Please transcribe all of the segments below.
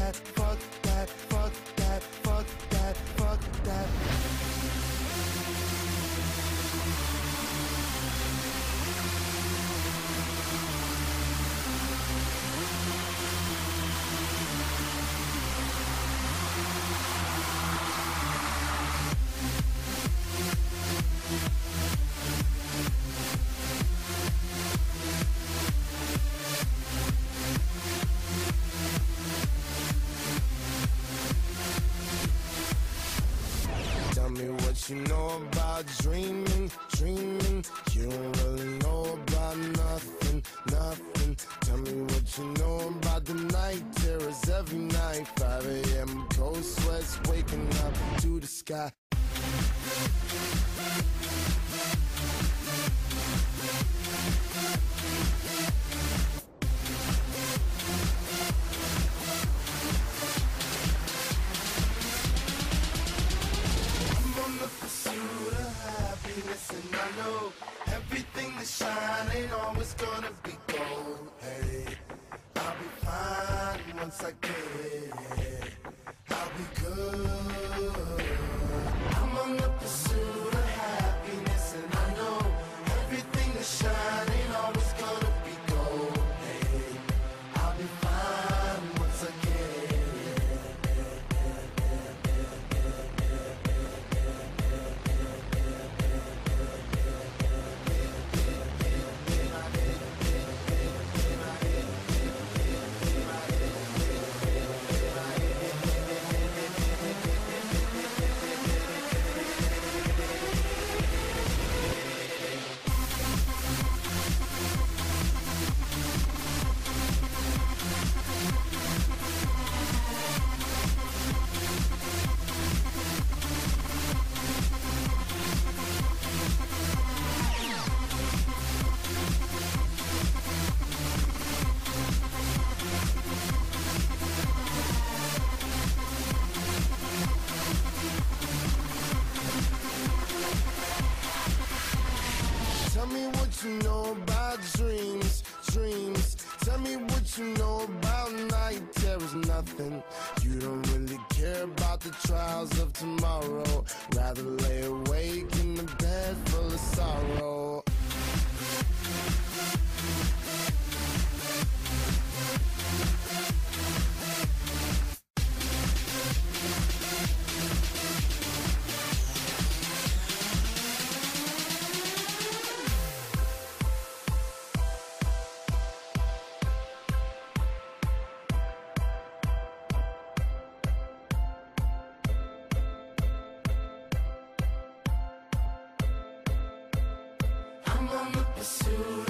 that, fuck that, fuck that, fuck that, fuck that. Terrors every night. 5 a.m. cold sweats waking up to the sky. Once I nothing. You don't really care about the trials of tomorrow. Rather lay awake in the bed full of sorrow. On the pursuit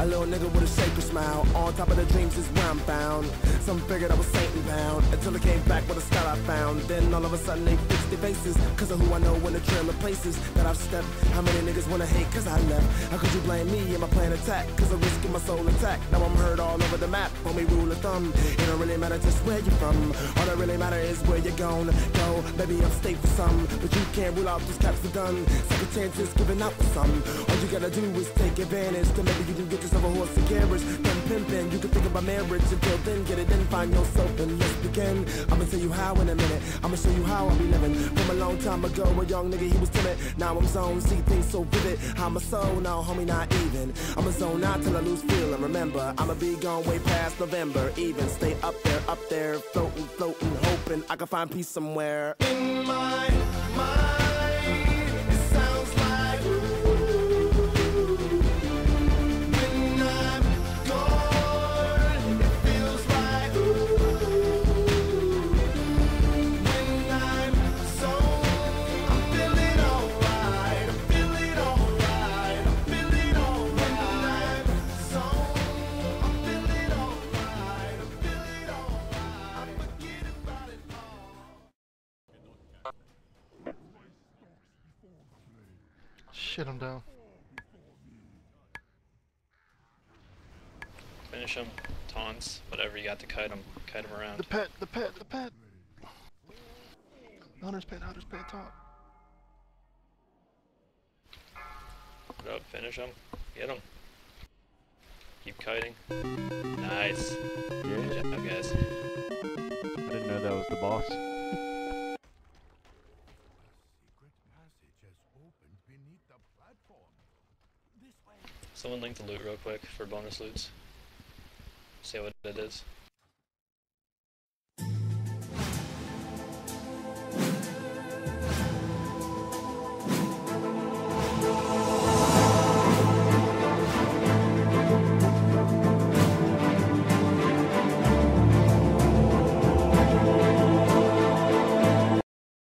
A little nigga with a sacred smile. On top of the dreams is where I'm found. Some figured I was Satan bound until I came back with a style I found. Then all of a sudden they fixed their faces. Cause of who I know in the trail of places that I've stepped. How many niggas wanna hate cause I left? How could you blame me and my plan attack? Cause I'm risking my soul intact. Now I'm heard all over the map. Homie rule of thumb. It don't really matter just where you're from. All that really matter is where you're gonna go. Maybe state for some. But you can't rule out these caps are done. Second chances giving out for some. All you gotta do is take advantage. Then maybe you can get yourself a horse and carriage. Then pimping. You can think about marriage. Until then, get it in, find yourself and let's begin. I'ma tell you how in a minute. I'ma show you how I be living. From a long time ago, a young nigga, he was timid. Now I'm zone, see things so vivid. I'm a soul, now homie, not even. I'm a zone out till I lose feeling. Remember, I'ma be gone way past November. Even stay up there, up there, floating, floating, hoping I can find peace somewhere. In my mind, Shit him down. Finish him. Taunts. Whatever you got to kite him. Kite him around. The pet, the pet, the pet. Hunter's pet, hunter's pet, top. Put up. Finish him. Get him. Keep kiting. Nice. Good job, guys. The loot real quick for bonus loots. See what it is.